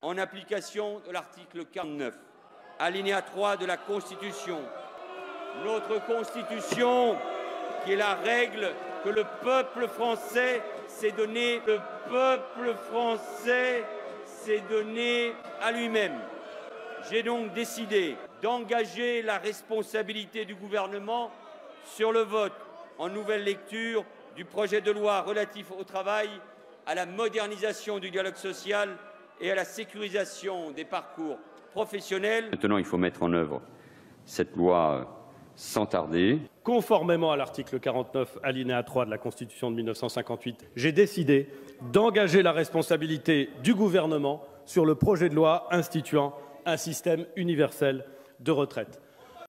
En application de l'article 49, alinéa 3 de la Constitution, notre Constitution, qui est la règle que le peuple français s'est donné, le peuple français s'est donné à lui-même. J'ai donc décidé d'engager la responsabilité du gouvernement sur le vote en nouvelle lecture du projet de loi relatif au travail, à la modernisation du dialogue social et à la sécurisation des parcours professionnels. Maintenant, il faut mettre en œuvre cette loi sans tarder. Conformément à l'article 49, alinéa 3 de la Constitution de 1958, j'ai décidé d'engager la responsabilité du gouvernement sur le projet de loi instituant un système universel de retraite.